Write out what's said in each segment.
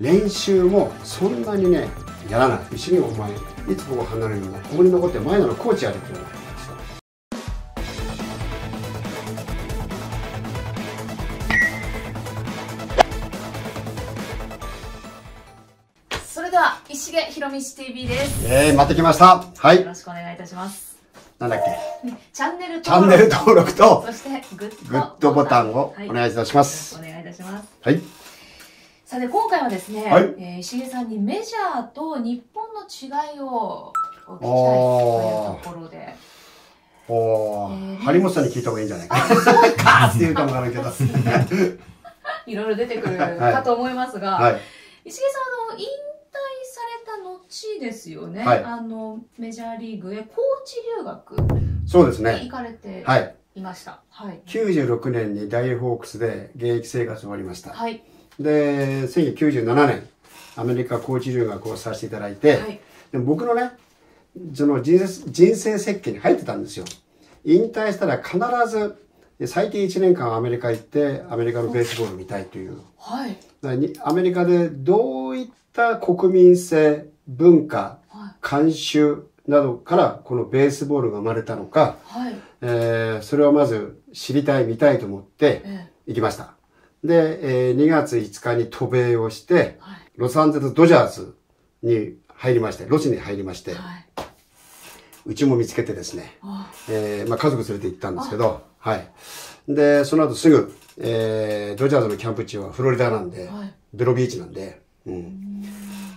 練習もそんなにねやらない。一緒にお前いつここ離れるのここに残って前なのコーチやるってそれでは石毛ひろみし TV です。えー、待ってきました。はよいろしくお願いいたします。なんだっけ？チャンネルチャンネル登録とそしてグッドボタンをはい。お願いいたします。よろしくお願いいたします。はいさて今回はですね、はい。えー石毛さんにメジャーと日本の違いをお聞きたいというところで。おー、えー張本さんに聞いた方がいいんじゃないか。なカーって言うか。もわか。けどいろいろ出てくるかと思いますが、はい。石毛さんあの引退された後ですよね、はい。あのメジャーリーグへコーチ留学にそうですね。行かれてはい。いました。はい。96年にダイホークスで現役生活終わりました。はいで1997年アメリカコーチ留学をさせていただいて、はい。でも僕のねその人生人生設計に入ってたんですよ。引退したら必ず最低1年間アメリカ行ってアメリカのベースボールを見たいという。はい。アメリカでどういった国民性文化はい。慣習などからこのベースボールが生まれたのか、はい。えーそれをまず知りたい見たいと思ってえ。行きましたで、えー2月5日に渡米をしてーはい。ロサンゼルスドジャースに入りましてロスに入りましてはい。うちも見つけてですね、あ。えーまあ、家族連れて行ったんですけどはい。でその後すぐ、えードジャースのキャンプ地はフロリダなんで、はい。ベロビーチなんで、うん。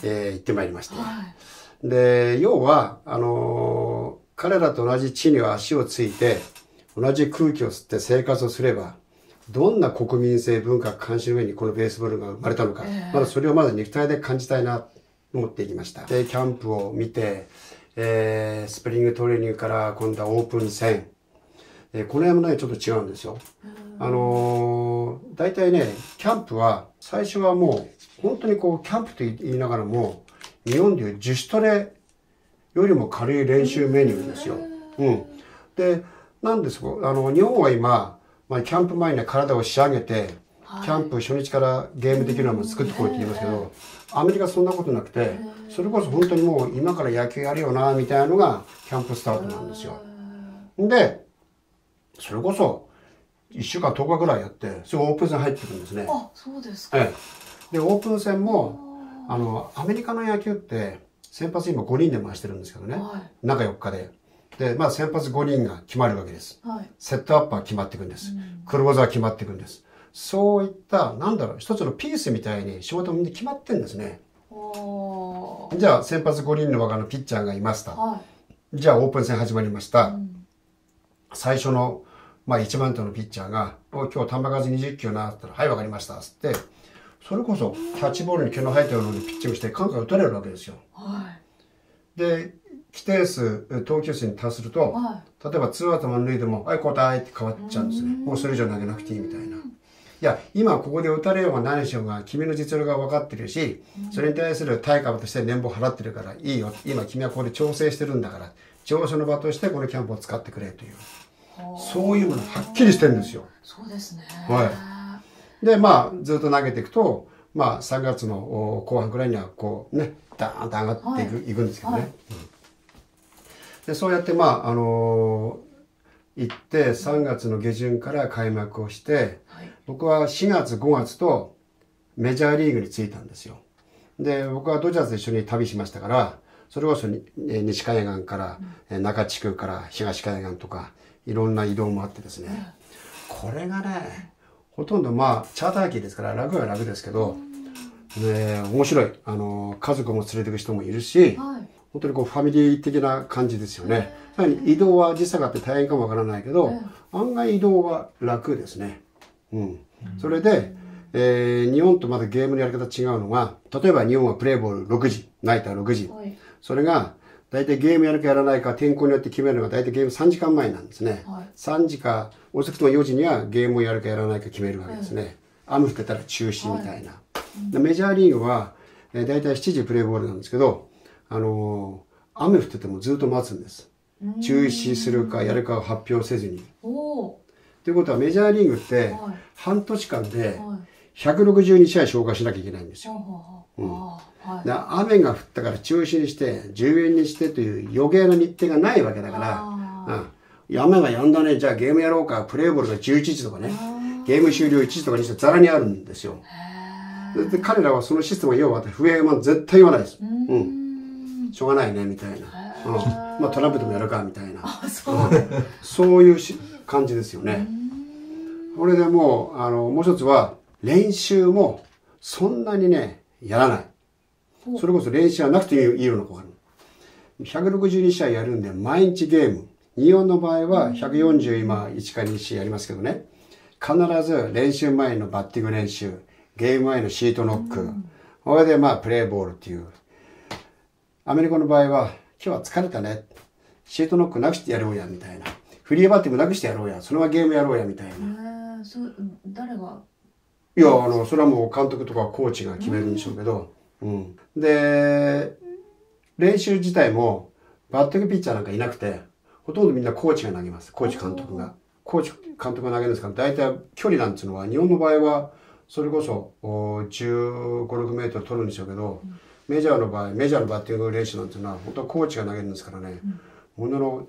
えー行ってまいりまして、はい。で要はあのー彼らと同じ地に足をついて同じ空気を吸って生活をすればどんな国民性文化監視の上にこのベースボールが生まれたのか、ええ。まだそれをまず肉体で感じたいなと思っていきました。でキャンプを見て、えースプリングトレーニングから今度はオープン戦、えーこの辺もねちょっと違うんですよ。あのー大体ねキャンプは最初はもう本当にこうキャンプと言いながらも日本でいう自主トレよりも軽い練習メニューですよ。うん、でなんですかあの日本は今、まあ、キャンプ前には体を仕上げて、キャンプ初日からゲームできるのも作ってこいって言いますけど、アメリカそんなことなくてそれこそ本当にもう今から野球やるよなみたいなのがキャンプスタートなんですよ。でそれこそ1週間10日ぐらいやってすぐオープン戦入ってくるんですね。あそうですか。ええ、でオープン戦もあのアメリカの野球って先発今5人で回してるんですけどね、は中4日でで、まあ、先発5人が決まるわけです。はい。セットアップは決まっていくんです、クローザーは決まっていくんです。そういったなんだろう一つのピースみたいに仕事もみんな決まってんですね。じゃあ先発5人の若のピッチャーがいました。はじゃあオープン戦始まりました、いうん。最初の、まあ、1番手のピッチャーが「お今日球数20球な」ったら「はいわかりました」っつってそれこそキャッチボールに毛の生えたようにピッチングしてカンカン打たれるわけですよ。はい。で規定数え投球数に達するとは例えばツーアウト満塁でも「はい交代」って変わっちゃうんですね。もうそれ以上投げなくていいみたいな。いや今ここで打たれようが何しようが君の実力が分かってるしそれに対する対価として年俸払ってるからいいよ。今君はここで調整してるんだから調整の場としてこのキャンプを使ってくれという。いはそういうものはっきりしてるんですよ。そうですね。はでまあずっと投げていくとまあ3月のお後半くらいにはこうねダーンと上がっていく,、い、くんですけどね、はい。うんでそうやってまああのー行って3月の下旬から開幕をしてはい。僕は4月5月とメジャーリーグに着いたんですよ。で僕はドジャースと一緒に旅しましたからそれこそ西海岸から、えー中地区から東海岸とかいろんな移動もあってですね、これがねほとんどまあチャーター機ですから楽は楽ですけど、ね、面白い。あの家族も連れてく人もいるしはい本当にこうファミリー的な感じですよね。やはり移動は時差があって大変かもわからないけど、え案外移動は楽ですね。うん。それで、えー日本とまだゲームのやり方違うのが、例えば日本はプレーボール6時、ナイター6時。はいそれが、大体ゲームやるかやらないか天候によって決めるのが大体ゲーム3時間前なんですね。はい3時か、遅くとも4時にはゲームをやるかやらないか決めるわけですね。雨降ってたら中止みたいな。でメジャーリーグは、えー、大体7時プレーボールなんですけど、あのー雨降っててもずっと待つんです。中止するかやるかを発表せずに。ということはメジャーリーグってはい。半年間ではい。162試合消化しなきゃいけないんですよ。は。ははうん。雨が降ったから中止にして10円にしてという余計な日程がないわけだから、あうん、雨が止んだね。じゃあゲームやろうか。プレーボールが11時とかね。ー。ゲーム終了1時とかにしてざらにあるんですよ。でで彼らはそのシステムは要は不平満絶対言わないです。うーんしょうがないねみたいな、うん、まあトランプでもやるかみたいな。あそう。そういうし感じですよね。これでもうあのもう一つは練習もそんなにねやらない。おそれこそ練習はなくていいような子がある162試合やるんで毎日ゲーム。24の場合は140今1か2試合やりますけどね。必ず練習前のバッティング練習ゲーム前のシートノック。これでまあプレーボールっていうアメリカの場合は今日は疲れたね。シートノックなくしてやろうやみたいな。フリーバッティングなくしてやろうや。そのままゲームやろうやみたいな。へー誰が？いや、あの、それはもう監督とかコーチが決めるんでしょうけど、うん。で、練習自体も、バッティングピッチャーなんかいなくて、ほとんどみんなコーチが投げます。コーチ監督が。コーチ監督が投げるんですから、大体距離なんていうのは、日本の場合は、それこそ、お15、6メートル取るんでしょうけど、メジャーの場合、メジャーのバッティング練習なんていうのは、本当はコーチが投げるんですからね、ものの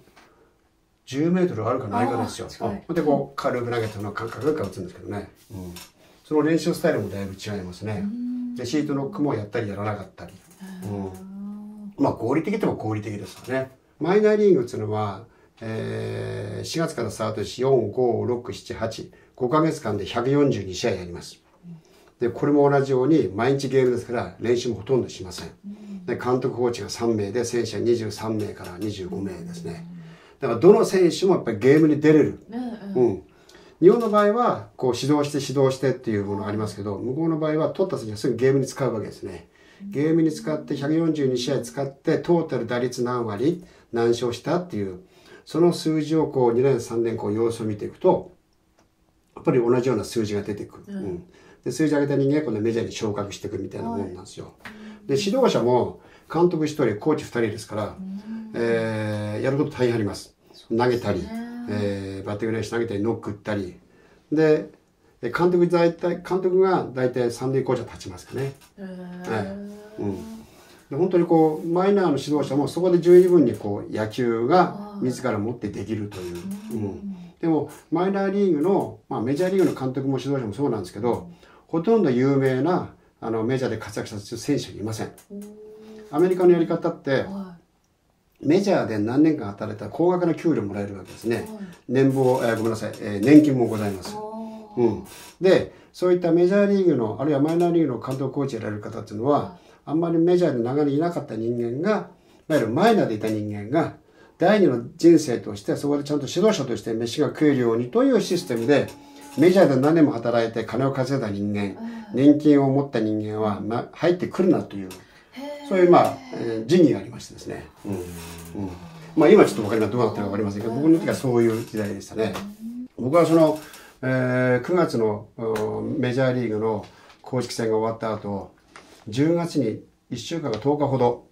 10メートルあるかないかですよ。で、こう、軽く投げたのをカンカンカンカン打つんですけどね。うん。その練習スタイルもだいぶ違いますね。で、シートノックもやったりやらなかったり。うん。まあ、合理的とも合理的ですよね。マイナーリーグっていうのは、えー4月からスタートし、4、5、6、7、8、5ヶ月間で142試合やります。で、これも同じように毎日ゲームですから練習もほとんどしません。で、監督コーチが3名で、選手は23名から25名ですね。だからどの選手もやっぱりゲームに出れる。うんうんうん。日本の場合は、こう指導して指導してっていうものがありますけど、向こうの場合は取った選手はすぐゲームに使うわけですね。ゲームに使って142試合使ってトータル打率何割何勝したっていう、その数字をこう2年3年こう様子を見ていくと、やっぱり同じような数字が出てくる。うん。で、数字上げた人間がこのメジャーに昇格していくみたいなもんなんですよ。で、指導者も監督1人、コーチ2人ですから、えーやること大変あります。投げたり、えーバッティング練習投げたり、ノック打ったり。で、で監督大体、監督が大体3年コーチは立ちますかね。へはいーうん。で本当にこう、マイナーの指導者もそこで十二分にこう、野球が自ら持ってできるという。うん。でも、マイナーリーグの、まあメジャーリーグの監督も指導者もそうなんですけど、ほとんど有名な、あの、メジャーで活躍した選手はいません。アメリカのやり方って、はメジャーで何年間働いたら高額な給料もらえるわけですね。年俸、えーごめんなさい、えー年金もございます。あうん。で、そういったメジャーリーグの、あるいはマイナーリーグの監督コーチやられる方っていうのは、あんまりメジャーで長年いなかった人間が、いわゆるマイナーでいた人間が、第二の人生として、そこでちゃんと指導者として飯が食えるようにというシステムで、メジャーで何年も働いて金を稼いだ人間、年金を持った人間は、ま、入ってくるなという、そういう、まあ、えー仁義がありましてですね。うん。うん。まあ、今ちょっと分かりまどうなってるか分かりませんけど、僕の時はそういう時代でしたね。僕はその、えー9月のうんメジャーリーグの公式戦が終わった後、10月に1週間か10日ほど、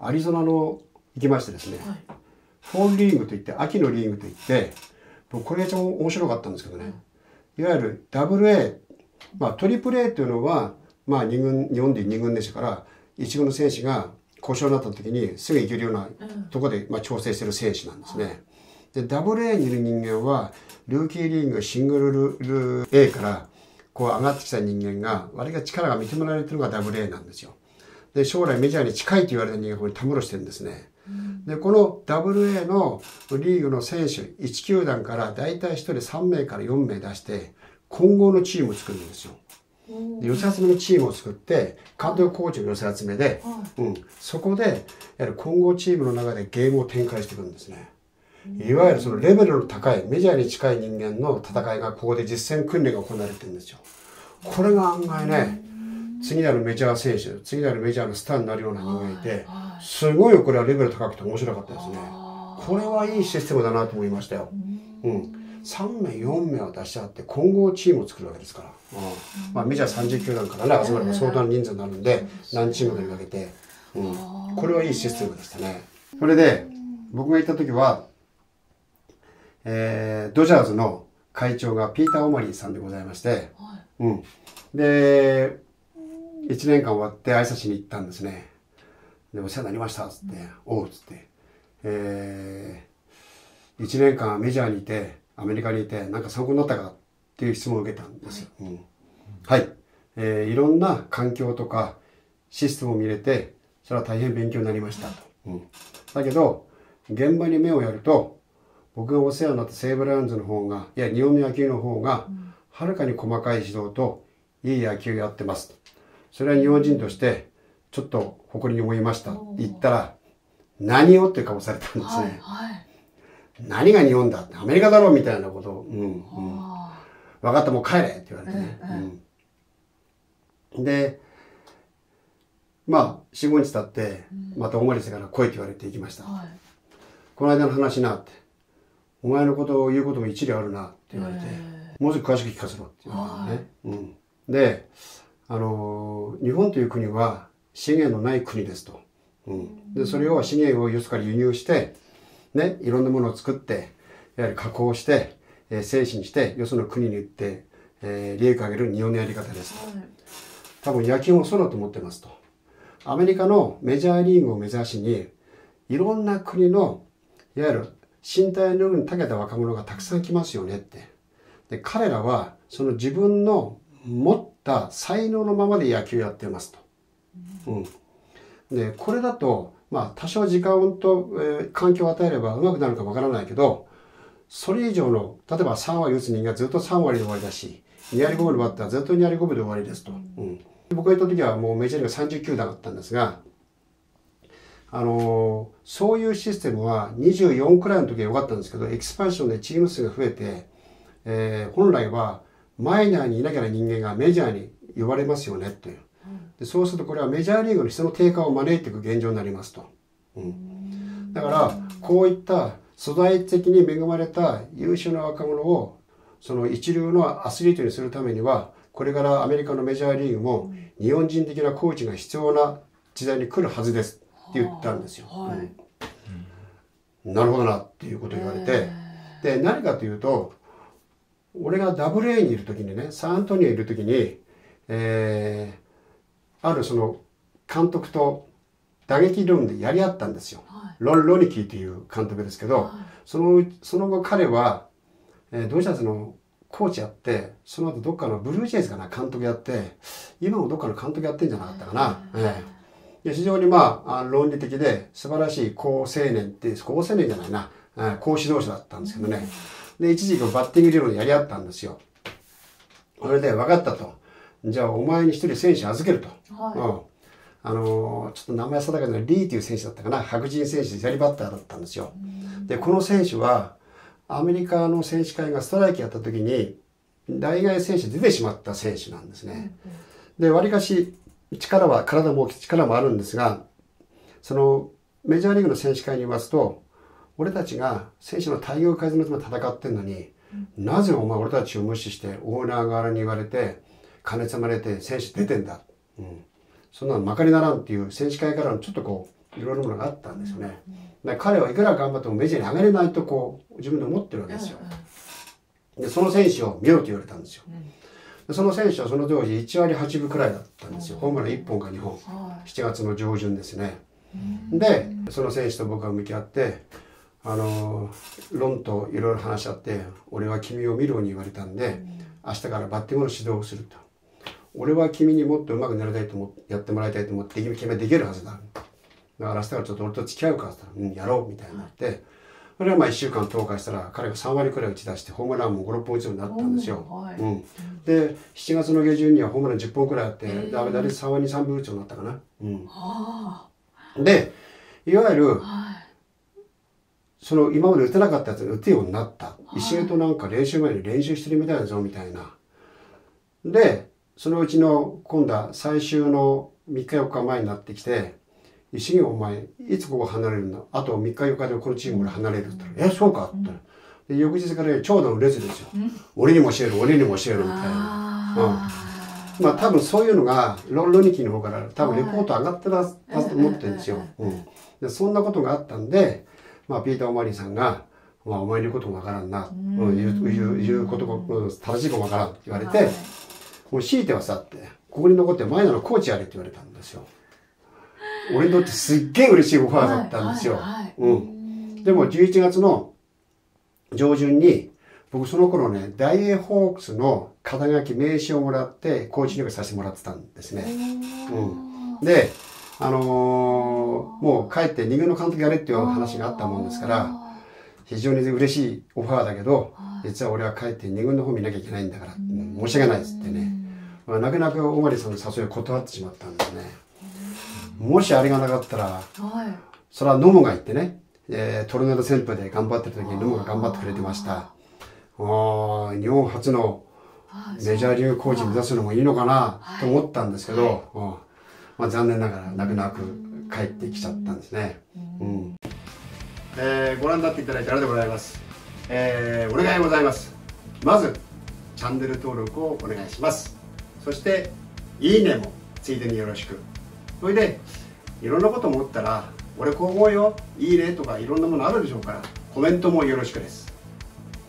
アリゾナの行きましてですね、はい。フォールリーグといって、秋のリーグといって、僕これが一番面白かったんですけどね、いわゆるダブル A、まあトリプル A というのは、まあ二軍、日本で2軍でしたから、一軍の選手が故障になった時にすぐ行けるようなところで、まあ、調整してる選手なんですね。で、ダブル A にいる人間は、ルーキーリーグシングルル A からこう上がってきた人間が、割が力が認められてるのがダブル A なんですよ。で、将来メジャーに近いと言われた人間がここにたむろしてるんですね。で、この WA のリーグの選手、1球団から大体1人3名から4名出して、混合のチームを作るんですよ。で寄せ集めのチームを作って、監督コーチの寄せ集めで、うん、そこで、やはり混合チームの中でゲームを展開していくんですね。いわゆるそのレベルの高い、メジャーに近い人間の戦いがここで実践訓練が行われてるんですよ。これが案外ね、次なるメジャー選手、次なるメジャーのスターになるような人間がいて、すごいこれはレベル高くて面白かったですね。これはいいシステムだなと思いましたよ。うん。3名、4名を出し合って混合チームを作るわけですから。うん。まあメジャー30球団からね、集まれば相当な人数になるんで、何チームかに分けて。うん。これはいいシステムでしたね。それで、僕が行った時は、えー、ドジャーズの会長がピーター・オマリーさんでございまして、うん。で、1年間終わって挨拶しに行ったんですね。で、お世話になりました、つって、おう、つって。えー、1年間メジャーにいて、アメリカにいて、なんか参考になったかっていう質問を受けたんです。はい。うん、はいえー、いろんな環境とかシステムを見れて、それは大変勉強になりましたと。うん、だけど、現場に目をやると、僕がお世話になった西武ライオンズの方が、いや、日本の野球の方が、はるかに細かい指導と、いい野球やってますと。それは日本人として、ちょっと誇りに思いました。って言ったら、何をって顔されたんですね。はいはい、何が日本だって、アメリカだろうみたいなことを、うん、うん。分かった、もう帰れって言われてね。うん、で、まあ、4、5日経って、また大森さんから来いって言われて行きました。はい、この間の話なって、お前のことを言うことも一理あるなって言われて、もうちょっと詳しく聞かせろって言われてね。うん、で、あのー、日本という国は資源のない国ですと。うん、でそれを資源をよそから輸入して、ね、いろんなものを作って、やはり加工して、えー、精神して、よその国に行って、えー、利益を上げる日本のやり方です。多分野球もそうだと思ってますと。アメリカのメジャーリーグを目指しに、いろんな国の、いわゆる身体能力に長けた若者がたくさん来ますよねって。で、彼らは、その自分の持った才能のままで野球やってますと。うん。で、これだと、まあ、多少時間と、えー、環境を与えればうまくなるかわからないけど、それ以上の、例えば3割打つ人間はずっと3割で終わりだし、2割5分のバッターはずっと2割5分で終わりですと。うん。僕が行った時はもうメジャーリーグ39段だったんですが、あのー、そういうシステムは24くらいの時は良かったんですけど、エキスパンションでチーム数が増えて、えー、本来はマイナーにいなきゃな人間がメジャーに呼ばれますよねっていう。でそうするとこれはメジャーリーグの質の低下を招いていく現状になりますと。うん、だから、こういった素材的に恵まれた優秀な若者をその一流のアスリートにするためには、これからアメリカのメジャーリーグも日本人的なコーチが必要な時代に来るはずですって言ったんですよ。はいうん、なるほどなっていうことを言われて、で、何かというと、俺が WA にいる時にね、サンアントニオにいる時に、えー、あるその監督と打撃論でやり合ったんですよ。はい、ロン・ロニキーという監督ですけど、はい、その、その後彼は、えー、ドジャースのコーチやって、その後どっかのブルージェイズかな、監督やって、今もどっかの監督やってんじゃなかったかな。ええ、非常にまあ、論理的で素晴らしい高青年って、高青年じゃないな、え高指導者だったんですけどね。で、一時期バッティング理論でやり合ったんですよ。それで分かったと。じゃあお前に一人選手預けると。はい、うんあのー、ちょっと名前定かでリーという選手だったかな。白人選手で左バッターだったんですよ。で、この選手は、アメリカの選手会がストライキやった時に、代替選手出てしまった選手なんですね。で、わりかし力は、体も力もあるんですが、そのメジャーリーグの選手会に言いますと、俺たちが選手の待遇改善のために戦ってんのに、なぜお前俺たちを無視してオーナー側に言われて、金積まれて選手出てんだ。うん。そんなのまかりならんっていう選手会からのちょっとこう、いろいろなものがあったんですよね。で彼はいくら頑張ってもメジャーに上がれないとこう自分で思ってるわけですよ。でその選手を見ろと言われたんですよ。でその選手はその当時1割8分くらいだったんですよ。ホームラン1本か2本。7月の上旬ですね。でその選手と僕は向き合ってあの論といろいろ話し合って俺は君を見るように言われたんで明日からバッティングの指導をすると。俺は君にもっと上手くなりたいと思ってやってもらいたいと思って君はできるはずだ。だから明日からちょっと俺と付き合うかって言ったら、うん、やろうみたいになって、それはまあ1週間投下したら、彼が3割くらい打ち出して、ホームランも5、6本打つようになったんですよ。はい、うん。で、7月の下旬にはホームラン10本くらいあって、ダメ打率3割3分打つようになったかな。うん。で、いわゆる、その今まで打てなかったやつが打てようになった。石毛となんか練習前に練習してるみたいだぞ、みたいな。で、そのうちの今度は最終の3日4日前になってきて、石毛お前、いつここ離れるんだあと3日4日でこのチームから離れるって言ったら、え、そうかってで翌日から長蛇の列ですよ。俺にも教える、俺にも教えるみたいな。うん、まあ多分そういうのがロンロニキの方から多分レポート上がってたと思ってるんですよ。うん、でそんなことがあったんで、まあピーター・オマリーさんが、まあお前に言うこともわからんな、うん、言う言う言うことも正しいかもわからんって言われて、もう強いてはさって、ここに残って前なのコーチやれって言われたんですよ。俺にとってすっげえ嬉しいオファーだったんですよ。はいはいはいうん。でも11月の上旬に、僕その頃ね、大英ホークスの肩書き名刺をもらって、コーチングさせてもらってたんですね。うんで、あのーもう帰って二軍の監督やれっていう話があったもんですから、非常に嬉しいオファーだけど、はい。実は俺は帰って二軍の方見なきゃいけないんだから、申し訳ないっつってね。まあ、泣く泣く小狩さんの誘いを断ってしまったんですね。もしあれがなかったら、はい。それはノムが行ってね、えートルネード旋風で頑張ってる時にノムが頑張ってくれてました。あー日本初のはい。メジャーリーグコーチ目指すのもいいのかなはいと思ったんですけど、うんまあ、残念ながら泣く泣く帰ってきちゃったんですね。うんえーご覧になっていただいてありがとうございます。えーお願いございます。まず、チャンネル登録をお願いします。そして、いいねもついでによろしく。それで、いろんなこと思ったら、俺こう思うよ、いいねとかいろんなものあるでしょうから、コメントもよろしくです。